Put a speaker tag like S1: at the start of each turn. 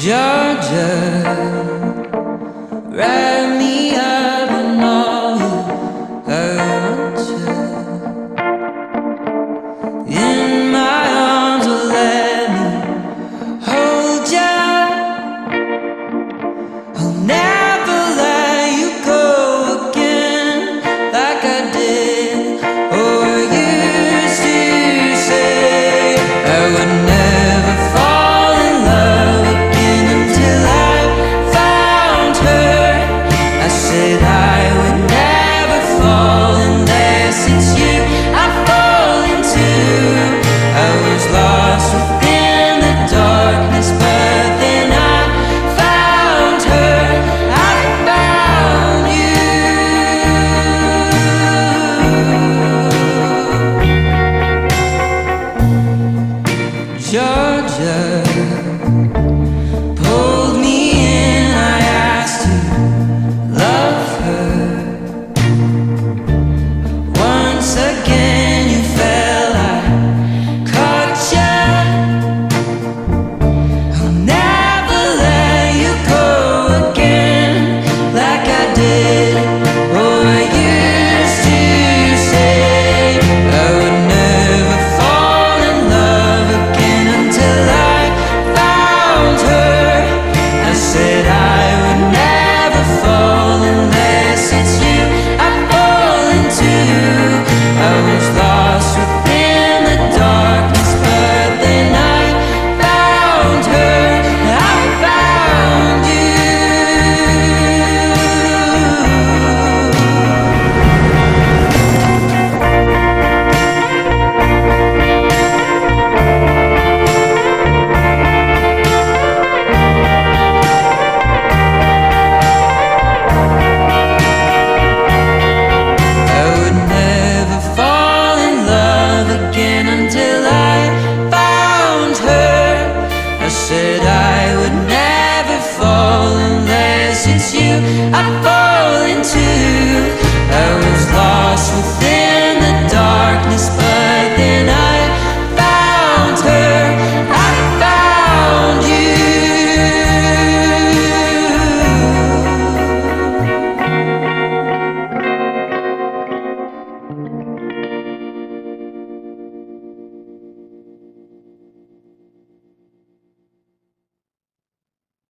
S1: Georgia, wrap me pleasure.